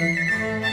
Música